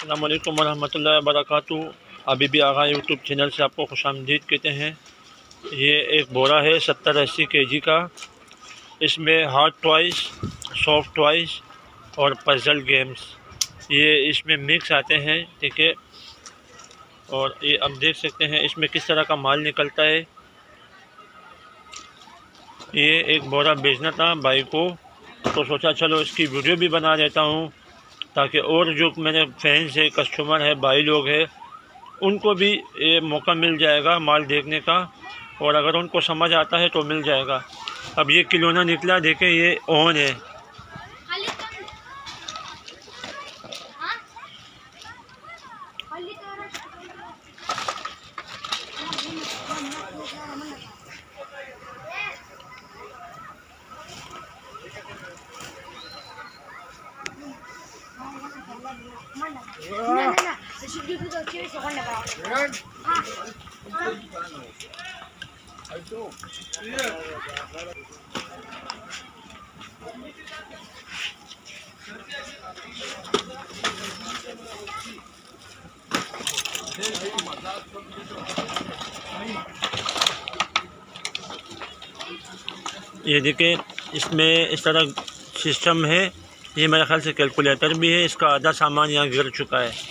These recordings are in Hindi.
अल्लाम वरहमल वरक अभी भी आगा यूट्यूब चैनल से आपको खुश आमदीद कहते हैं। ये एक बोरा है, सत्तर अस्सी के जी का। इसमें हार्ड टॉइस सॉफ्ट टॉइस और पजल गेम्स ये इसमें मिक्स आते हैं, ठीक है? और ये अब देख सकते हैं, इसमें किस तरह का माल निकलता है। ये एक बोरा बेचना था भाई को। तो सोचा चलो इसकी वीडियो भी बना देता हूँ। ताकि और जो मेरे फैंस है कस्टमर है, भाई लोग हैं, उनको भी ये मौका मिल जाएगा माल देखने का और अगर उनको समझ आता है तो मिल जाएगा। अब ये किलोना निकला, देखें, ये ओन है। ये देखिए, इसमें इस तरह सिस्टम है। ये मेरे ख्याल से कैलकुलेटर भी है। इसका आधा सामान यहाँ गिर चुका है।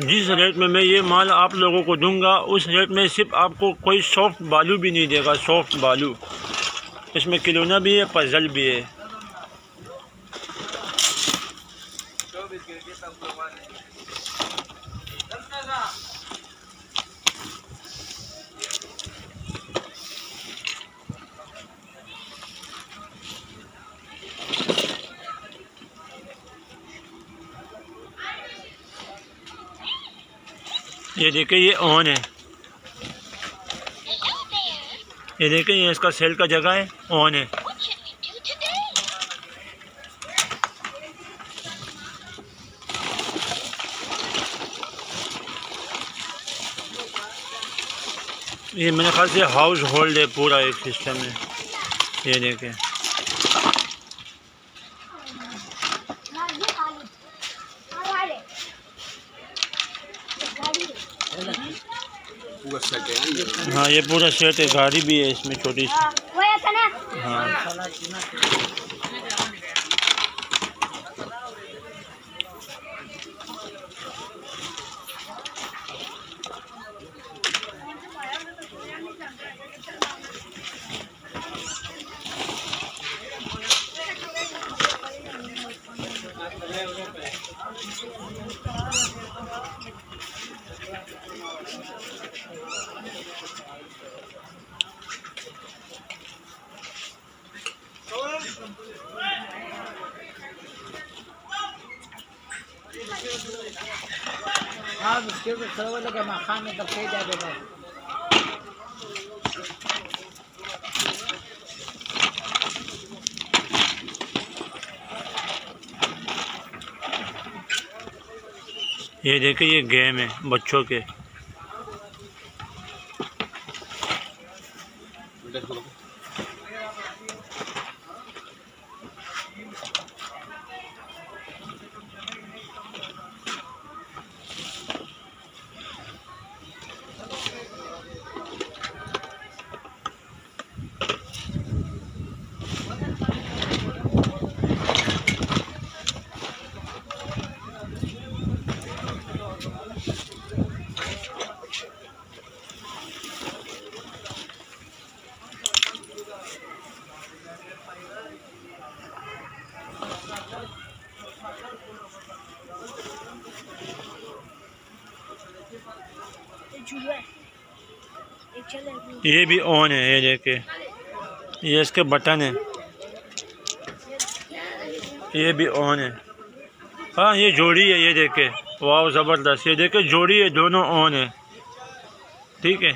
जिस रेट में मैं ये माल आप लोगों को दूँगा, उस रेट में सिर्फ़ आपको कोई सॉफ्ट बालू भी नहीं देगा सॉफ्ट बालू। इसमें किलोना भी है पजल भी है। ये देखिए, ये ऑन है। ये देखिए, ये इसका सेल का जगह है ऑन है। ये मेरे ख्याल से हाउस होल्ड है पूरा एक सिस्टम है ये देखें हाँ। ये पूरा सेट है गाड़ी भी है इसमें छोटी सी। हाँ। ऊपर थोड़ा मखान में तब जा देगा ये देखिए ये गेम है बच्चों के। ये भी ऑन है, ये देखे ये इसके बटन है। ये भी ऑन है। हाँ ये जोड़ी है, ये देखे वाह ज़बरदस्त। ये देखे जोड़ी है, दोनों ऑन है। ठीक है?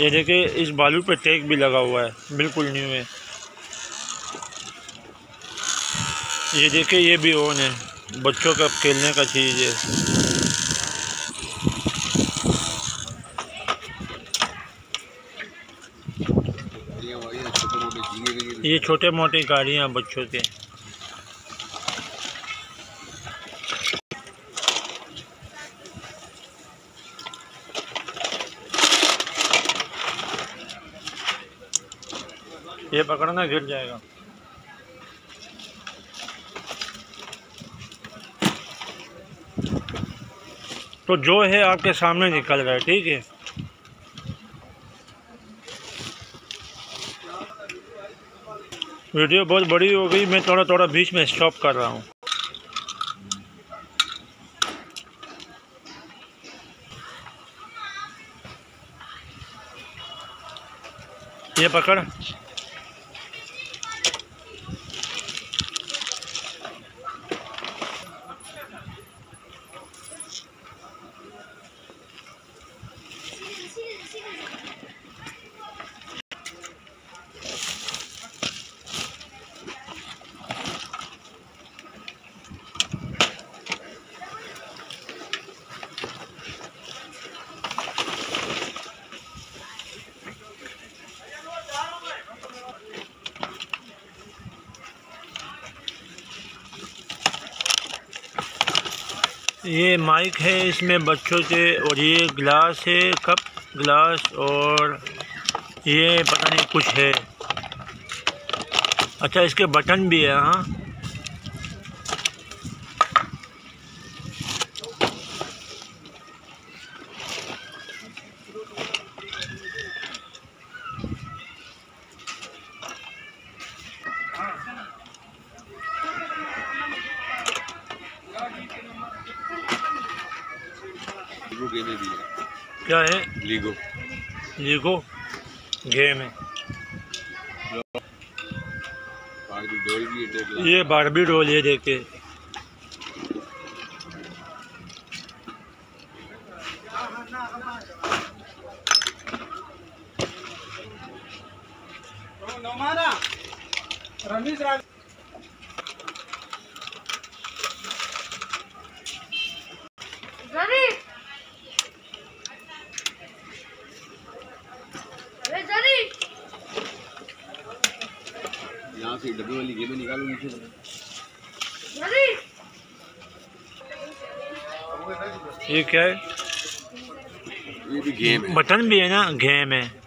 ये देखिए, इस बालू पे टेक भी लगा हुआ है, बिल्कुल न्यू है। ये देखिए, ये भी ओन है। बच्चों का खेलने का चीज़ है। ये छोटे मोटे गाड़ियाँ बच्चों के। ये पकड़ना गिर जाएगा। तो जो है आपके सामने निकल रहा है ठीक है? वीडियो बहुत बड़ी हो गई, मैं थोड़ा थोड़ा बीच में स्टॉप कर रहा हूँ। ये पकड़। ये माइक है, इसमें बच्चों के और ये गिलास है, कप, गिलास और ये पता नहीं कुछ है। अच्छा इसके बटन भी है हाँ। क्या है? लीगो लीगो गेम है। ये बारबी डोल ये देखे। रमेश यहाँ से डब्बे वाली गेमें निकालो नीचे ये क्या है? ये भी गेम है। बटन भी है ना? गेम है।